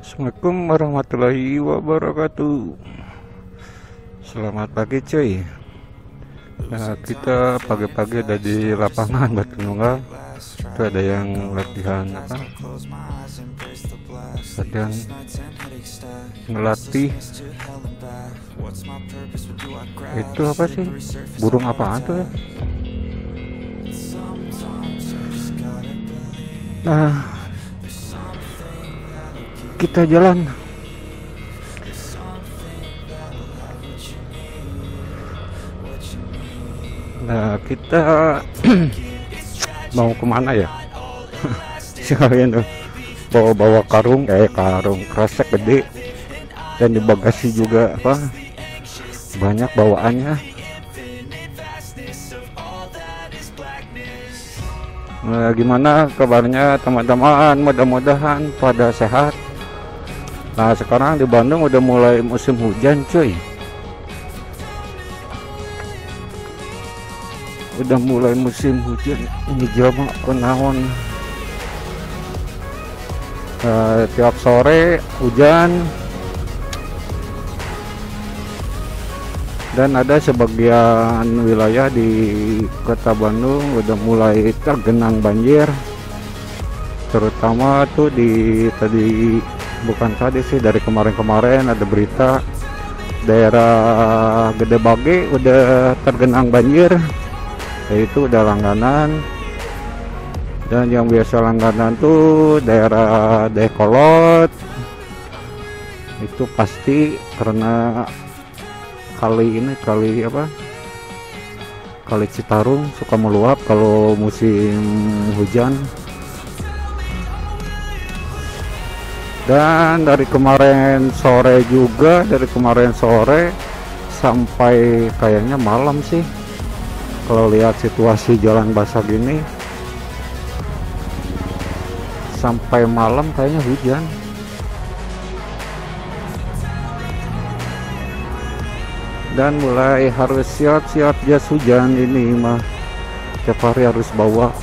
Assalamualaikum warahmatullahi wabarakatuh. Selamat pagi cuy. Nah kita pagi-pagi ada di lapangan Batu Nunggal Itu ada yang latihan apa? Latihan Ngelatih. Itu apa sih? Burung apaan tuh? Ya Nah kita jalan. Nah kita mau ke mana ya? Sekalian tuh bawa-bawa karung? Eh karung kresek gede. Dan di bagasi juga apa? Banyak bawaannya. Nah gimana kabarnya teman-teman? Mudah-mudahan pada sehat Nah sekarang di Bandung udah mulai musim hujan cuy. Udah mulai musim hujan Ini jelma kenaon uh, Tiap sore hujan. Dan ada sebagian wilayah di kota Bandung udah mulai tergenang banjir. Terutama tuh di tadi bukan tadi sih dari kemarin-kemarin ada berita daerah Gede Bage udah tergenang banjir. Yaitu udah langganan. Dan yang biasa langganan tuh daerah Dekolot. Itu pasti karena kali ini kali apa? Kali Citarum suka meluap kalau musim hujan dan dari kemarin sore juga dari kemarin sore sampai kayaknya malam sih. Kalau lihat situasi jalan basah gini sampai malam kayaknya hujan. Dan mulai harus siap-siap jas hujan ini mah tiap hari harus bawa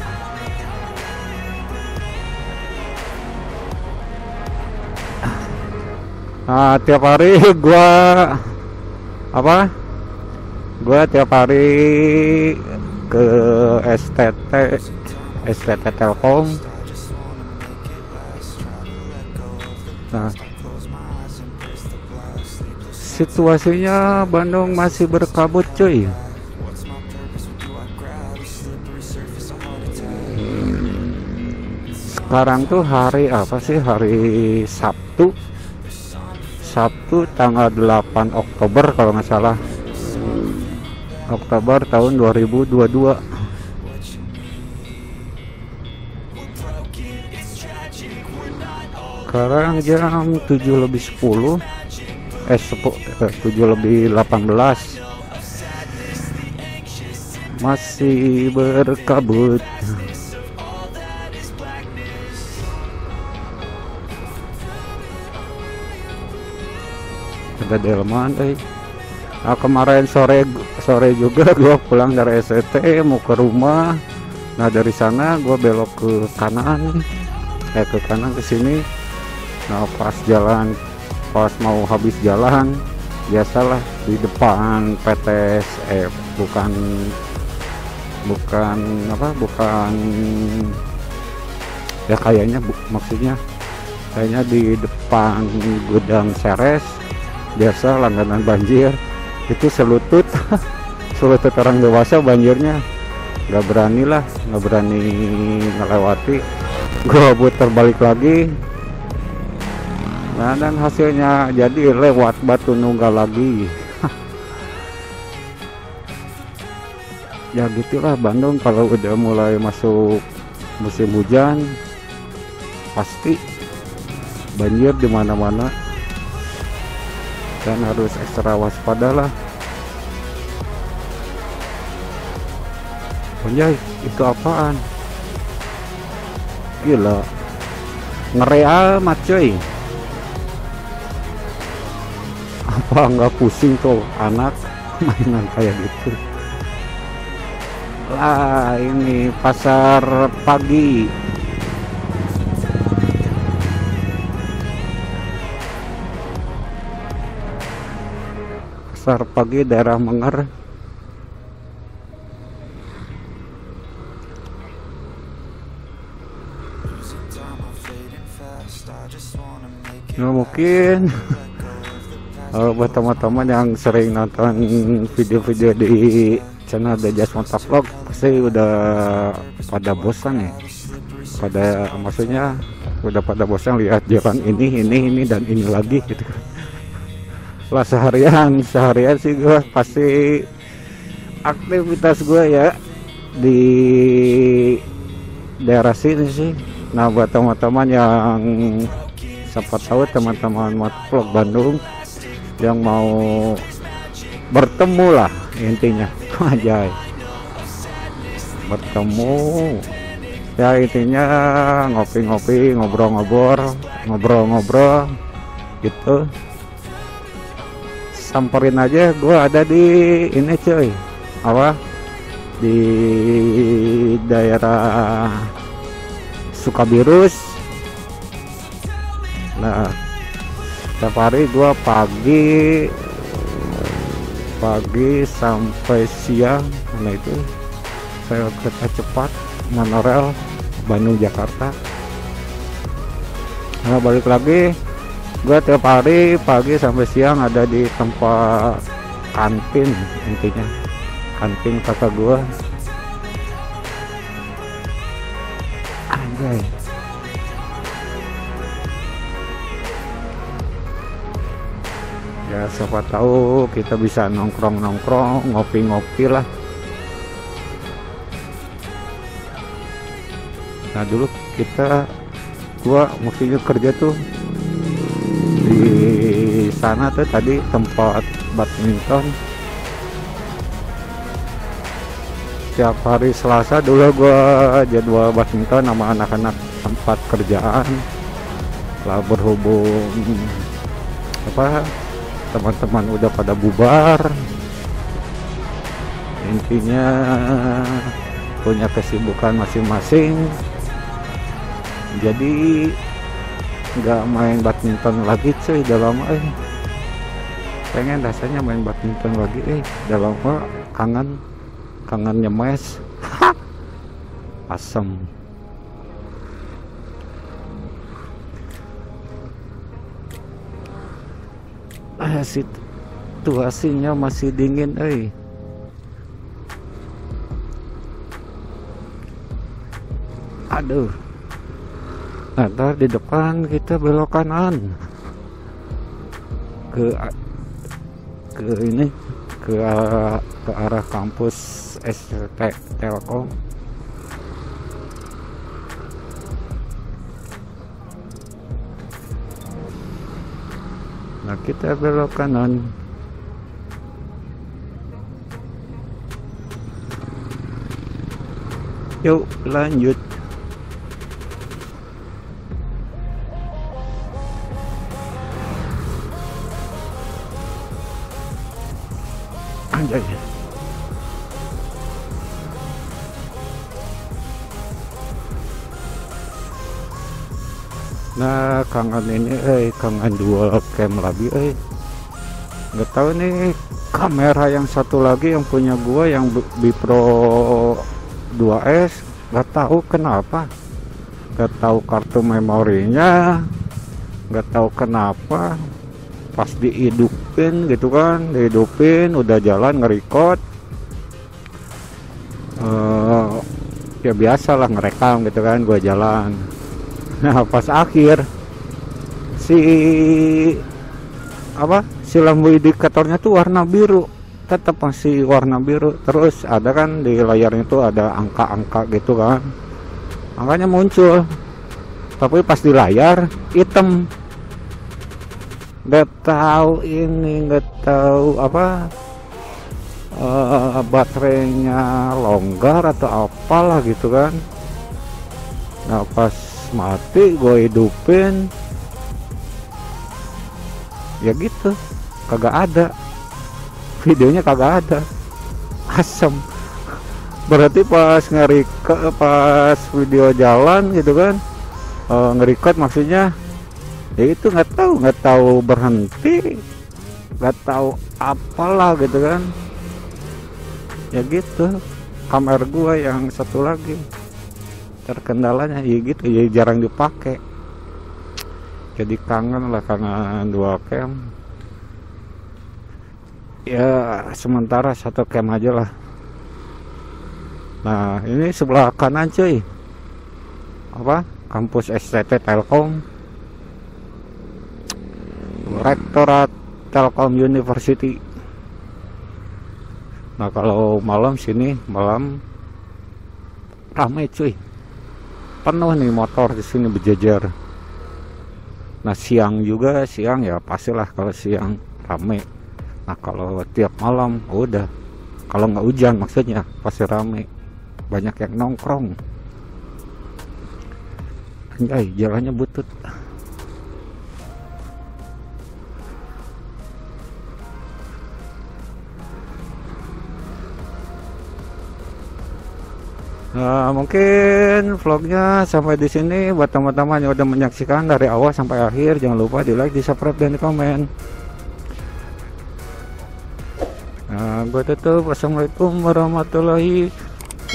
Nah, tiap hari gua apa? Gua tiap hari ke STT STT Telkom. Nah, situasinya Bandung masih berkabut cuy. Sekarang tuh hari apa sih? Hari Sabtu Sabtu tanggal 8 Oktober kalau nggak salah. Oktober tahun 2022 sekarang jam 7 lebih 10 eh 10, 7 eh, lebih 18 masih berkabut ada delman eh. Nah, kemarin sore sore juga gua pulang dari SCT mau ke rumah. Nah dari sana gua belok ke kanan. Eh ke kanan ke sini. Nah pas jalan pas mau habis jalan biasalah di depan PTS eh bukan bukan apa bukan ya kayaknya bu, maksudnya kayaknya di depan gudang Ceres biasa langganan banjir. Itu selutut selutut orang dewasa banjirnya. Nggak berani lah nggak berani melewati gue putar balik lagi. Nah dan hasilnya jadi lewat batu nunggal lagi. Ya gitulah Bandung kalau udah mulai masuk musim hujan pasti banjir di mana-mana dan harus ekstra waspada lah. Anjay itu apaan? Gila. Ngeri amat cuy apa nggak pusing tuh anak? Mainan kayak gitu. Lah ini pasar pagi pasar pagi daerah Menger Nah, mungkin. Uh, buat teman-teman yang sering nonton video-video di channel The Just Vlog pasti udah pada bosan ya. Pada maksudnya udah pada bosan lihat jalan ini ini ini dan ini lagi gitu lah seharian seharian sih gue pasti aktivitas gue ya di daerah sini sih. Nah buat teman-teman yang sempat tahu teman-teman motovlog Bandung yang mau bertemu lah intinya. Aja bertemu. Ya intinya ngopi-ngopi ngobrol-ngobrol ngobrol-ngobrol gitu samperin aja gue ada di ini cuy apa? Di daerah Sukabirus. Nah setiap hari gua pagi pagi sampai siang nah itu. Saya kereta cepat monorail Bandung Jakarta. Nah balik lagi gua tiap hari pagi sampai siang ada di tempat kantin intinya. Kantin kakak gua. Anjay. Ya siapa tahu kita bisa nongkrong-nongkrong ngopi-ngopi lah. Nah dulu kita gua maksudnya kerja tuh di sana tuh tadi tempat badminton. Tiap hari Selasa dulu gua jadwal badminton sama anak-anak tempat kerjaan. Lah berhubung apa teman-teman udah pada bubar. Intinya punya kesibukan masing-masing. Jadi nggak main badminton lagi cuy. Udah lama eh. Pengen rasanya main badminton lagi eh. Udah lama kangen. Kangen nyemes asem. Ah, situasinya masih dingin eh. Aduh ntar di depan kita belok kanan. Ke ke ini ke ke arah kampus ST Telkom. Nah kita belok kanan. Yuk lanjut anjay. Nah kangen ini eh kangen dua cam lagi eh. Nggak tahu nih kamera yang satu lagi yang punya gua yang Bipro 2S nggak tahu kenapa. Nggak tahu kartu memorinya nggak tahu kenapa pas dihidupin gitu kan dihidupin udah jalan nge-record. Uh, ya biasa lah ngerekam gitu kan gua jalan. Nah pas akhir si apa si lampu indikatornya tuh warna biru. Tetap masih warna biru. Terus ada kan di layarnya tuh ada angka-angka gitu kan. Angkanya muncul. Tapi pas di layar hitam nggak tahu ini nggak tahu apa uh, baterainya longgar atau apalah gitu kan. Nah pas mati gue hidupin ya gitu kagak ada. Videonya kagak ada. Asem. Berarti pas ngeri pas video jalan gitu kan e, ngerecord maksudnya ya itu nggak tahu nggak tahu berhenti nggak tahu apalah gitu kan. Ya gitu kamar gua yang satu lagi. Terkendalanya ya gitu ya jarang dipakai. Jadi kangen lah kangen dua cam ya sementara satu cam aja lah. Nah ini sebelah kanan cuy. Apa? Kampus STT Telkom Rektorat Telkom University. Nah kalau malam sini malam ramai cuy. Penuh nih motor di sini berjejer. Nah siang juga siang ya pastilah kalau siang rame nah kalau tiap malam udah. Kalau nggak hujan maksudnya pasti rame banyak yang nongkrong. Anjay jalannya butut Nah, mungkin vlognya sampai di sini buat teman-teman yang udah menyaksikan dari awal sampai akhir jangan lupa di like, di subscribe dan di komen. Nah, gue tutup. Wassalamualaikum warahmatullahi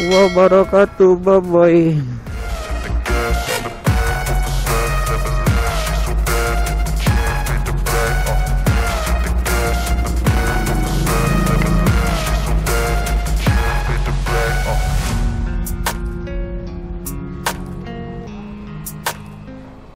wabarakatuh. Bye bye.